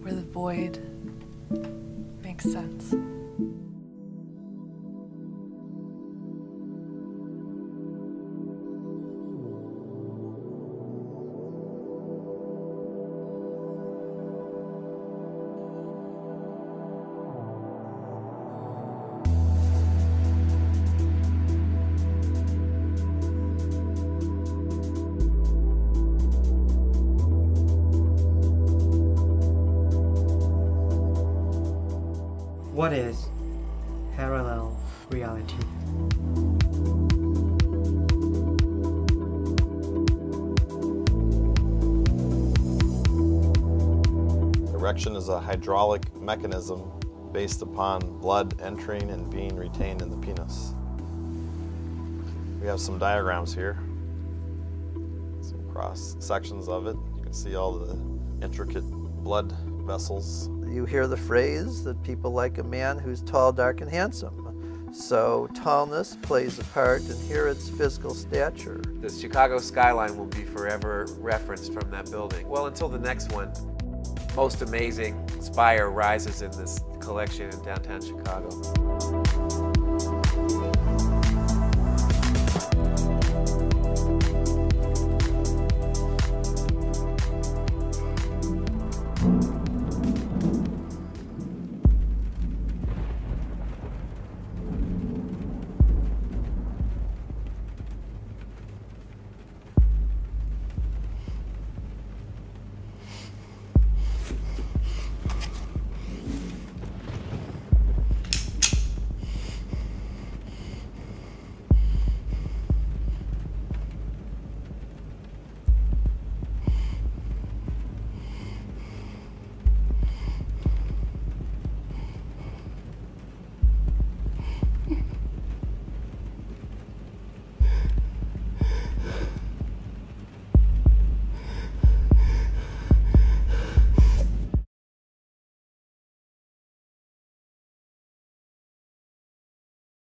where the void makes sense. What is parallel reality? Erection is a hydraulic mechanism based upon blood entering and being retained in the penis. We have some diagrams here, some cross sections of it. You can see all the intricate blood vessels. You hear the phrase that people like a man who's tall, dark, and handsome. So tallness plays a part, and here it's physical stature. The Chicago skyline will be forever referenced from that building. Well, until the next one. Most amazing spire rises in this collection in downtown Chicago.